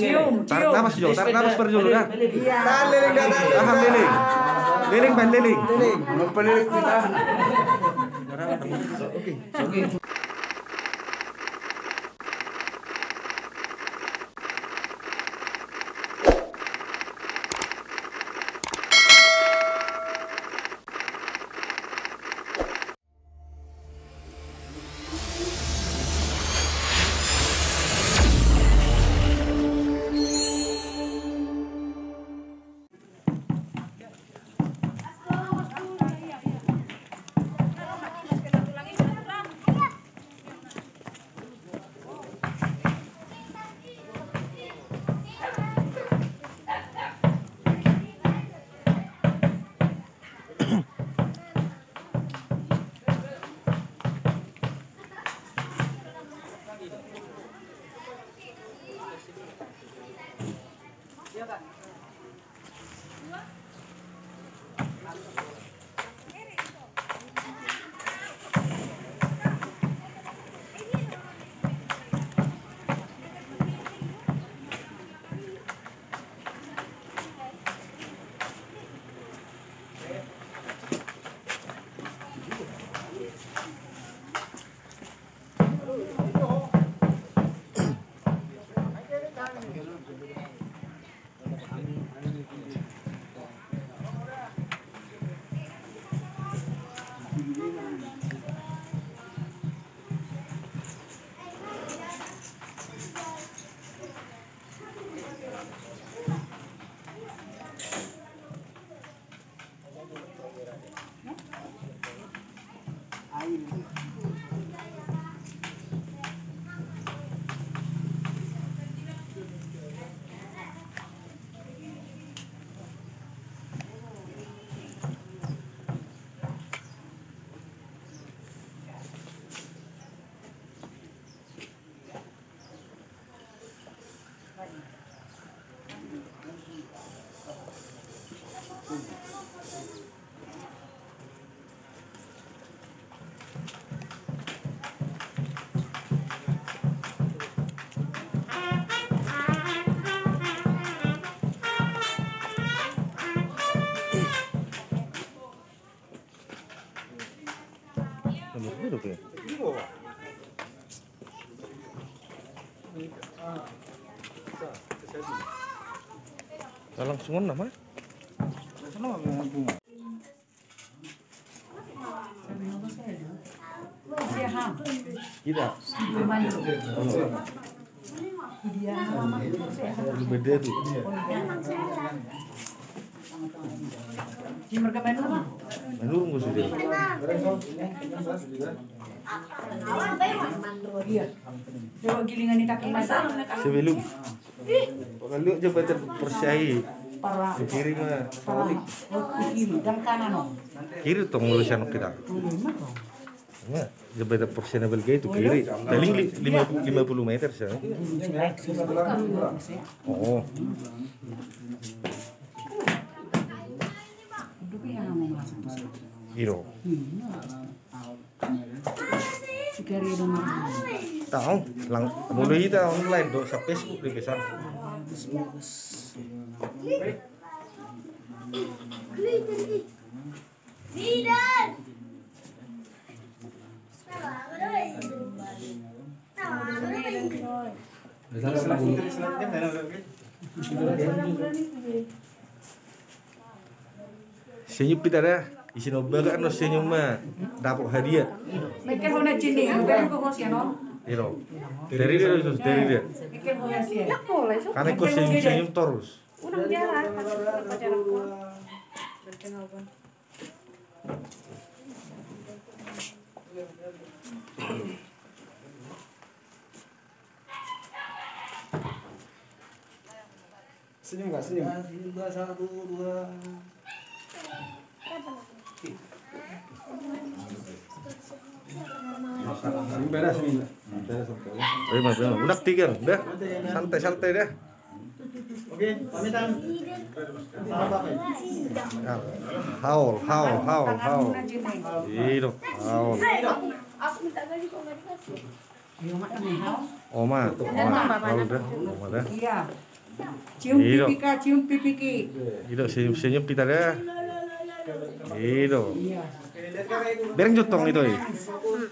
Cium, Tarik nafas Jo, tarik nafas baru dulu dah. Tahan liling dah, tahan liling. Tahan liling. Liling ban liling. Liling. Pelilik kita. Oke. Oke. Langsung nama? Dia ham. Tidak. Gimana? Dia halaman itu sehat. Beda tuh. Di mereka main rumah. Menurun gue sudah. Iya. Coba gilingan di kaki masa. Sebelum. Kalau jabatan. Para Di kiri mah. ke kiri dan kanan. Kiri tuh ngurusan kita. Nah, jabatan persenabel kayak itu kiri. Paling li- lima pu- lima puluh meter sih. Oh, hero. Nomor. Tahu, lang mulai kita online do sa Facebook di pesan. Senyum kita dah. Isin obaga no senyum mah dapat hadiah. Mikir hona cini, bukan kok hosia no. Hero. Dari dia terus dari dia. Mikir hosia. Karena kau senyum senyum terus. Unang jalan pacaran. Berkenal ko. Senyum nggak senyum? Dua satu dua. Senyum beres senyum. Beres sampai. Terima kasih. Udah tiga, udah santai santai dah. Oke, pamitan. Haul, haul, haul, haul. Hero, haul. Aku minta gaji kok nggak dikasih. Oma. Oma. Oh, anak. udah. Oma dah. Iya. Cium Iya. pipi cium pipi ki. Ido senyum-senyum kita dah. Iya. Bereng jutong itu. eh.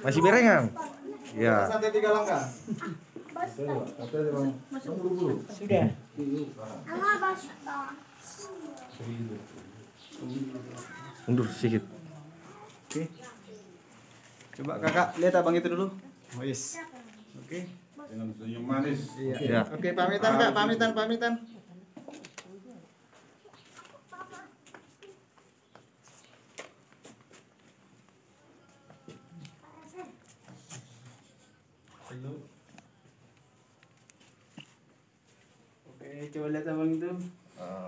Masih berengan? Ya. Tiga langkah. Sudah. Mundur sedikit. Oke. Coba kakak lihat abang itu dulu. Oh, yes. Oke. dengan senyum manis. Iya. Ya. Oke, pamitan kak, pamitan, pamitan. Oke, coba lihat abang itu.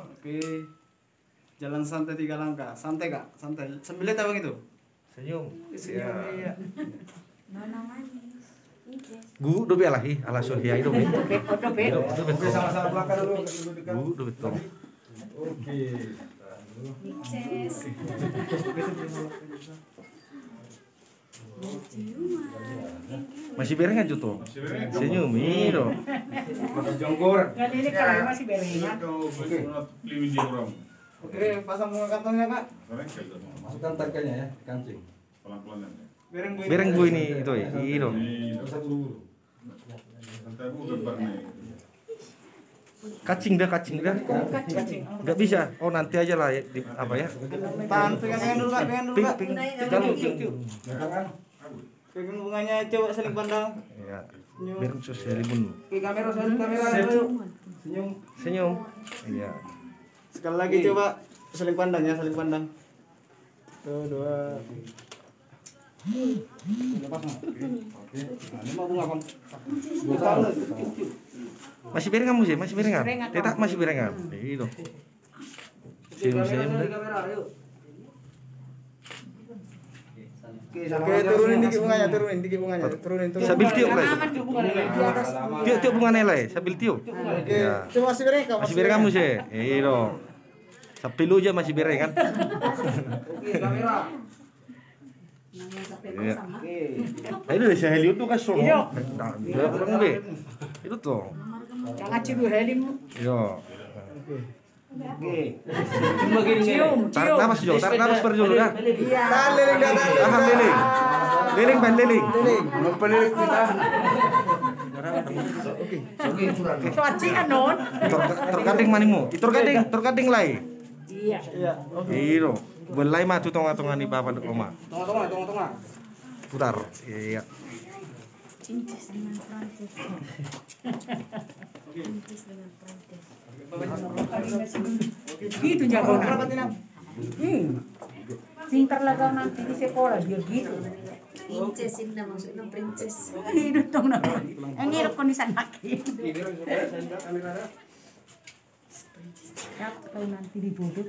Oke. Jalan santai tiga langkah. Santai kak, santai. Sambil lihat abang itu. Senyum. Senyum, iya. Gu do be alahi, ala sohia itu be. Oke, oke, oke. Ido, do Oke, betul. sama-sama belakang dulu. Gu do betul. Oke. Masih berengan juto. Senyum, ido. Jongkor. Kan ini kalau masih berengan. Orang. Oke, pasang bunga kantongnya kita Masukkan tangkanya ya, kancing. pelan-pelan ya. Bereng bu. Bereng bu ini itu ya. Ini buru-buru. Santai bu gebar nih. Kacing dah, kacing dah. Kancing. Enggak bisa. Oh, nanti aja lah ya, di, apa ya? Tahan, pegang pegang dulu kak, pegang dulu Ping, ping. Pegang, cium, cium. Pegang bunganya, coba saling pandang. Ya. Bereng sosial pun. Oke, kamera, saling kamera. Senyum. Senyum. Iya. Sekali lagi coba saling pandang ya, saling pandang. Tuh, dua. Bunga kon. Dua tahun. Masih masih berengan. Berengan, Tetak masih berengan. Ido. Senyum-senyum dah. Oke, turunin dikit bunganya, turunin dikit bunganya, turunin, turunin. Sambil tiup atas. Tiup tiup bunga nilai, sambil tiup. Oke, Ya. coba masih bereng kak. Masih berengan musim. Ido. Sampai lu aja masih berengan. Oke, kamera. Iya. Oke. Ayo deh, saya Helium tuh kan solo. Iya. Nah, dia kurang be. Itu tuh. Jangan cium helim. Yo. Oke. Cium, Tarik cium. nafas Jo, tarik nafas per dulu dah. Iya. Tahan liling, tahan liling. Liling. Liling pan liling. Belum pelilik kita. Cuacian non. Tor- Terkading manimu. Terkading, terkading lai. Iya. Iya. Iyo. Belai mah tuh tonga-tonga ni papa dek oma. Tengah, tengah, tengah, tengah. Putar. Iya. Cincis dengan Prancis. Cincis dengan Prancis. Gitu jago. Hmm. Pintar lah kau nanti di sekolah dia gitu. Princess indah maksudnya princess. Hidup dong makin. Siap kau nanti dibudut.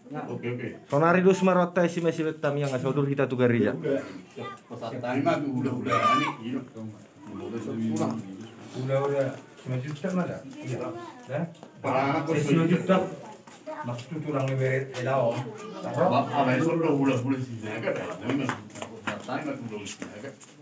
Oke. Oke. Sonari dus marota si mesi betam yang asodur kita tu garija. Tadi mah udah udah. Pulang. Udah udah 9 juta mah dah. Iya. Dah. Parang Eh, 9 juta. Maksud kurang lebih elao. Apa itu udah udah udah sih. Kan. Tapi mah udah sih.